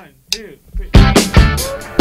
One, two, three.